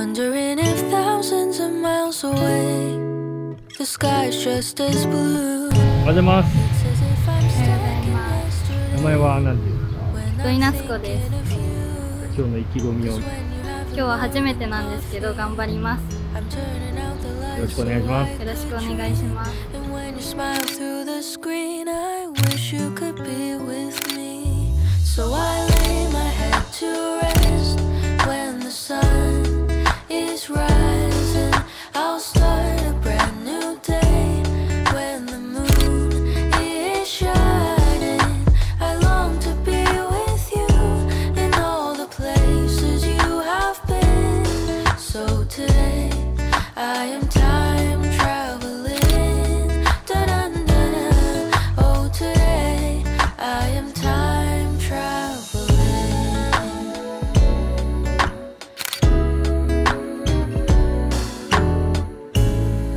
wondering おはようございます。お前は何ですか。ドイナツコです。今日の意気込みを。今日は初めてなんですけど頑張ります。よろしくお願いします。よろしくお願いします。Time traveling. Oh today I am time traveling.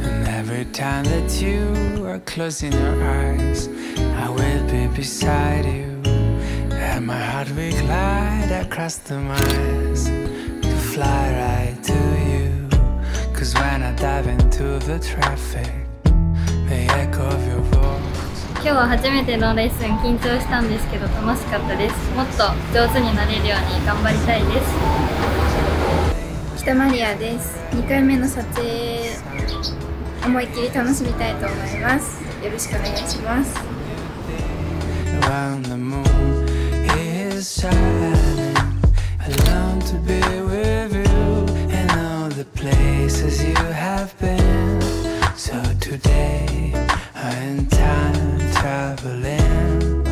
And every time that you are closing your eyes, I will be beside you. And my heart will glide across the miles to fly right dive into the traffic, the echo of your voice. 今日は初めてのレッスン緊張したんですけど楽しかったです。もっと上手になれるように頑張りたいです。北マリアです。2回目の撮影思いっきり楽しみたいと思います。よろしくお願いします places you have been. So today I'm time traveling.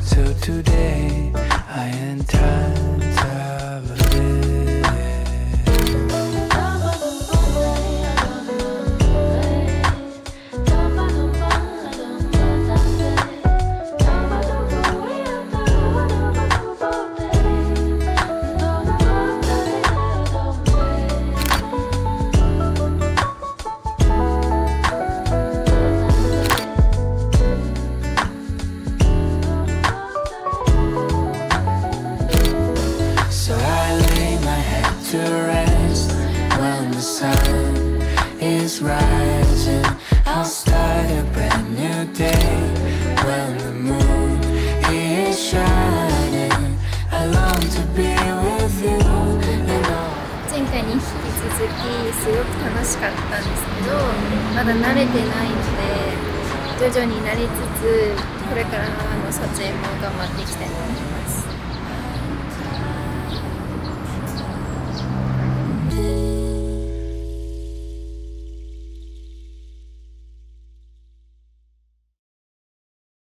So today I am time to rest when the sun is rising. I'll start a brand new day when the moon is shining. I long to be with you 前回に引き続きすごく楽しかったんですけどまだ慣れてないので徐々に慣れつつこれからの撮影も頑張っていきたいと思います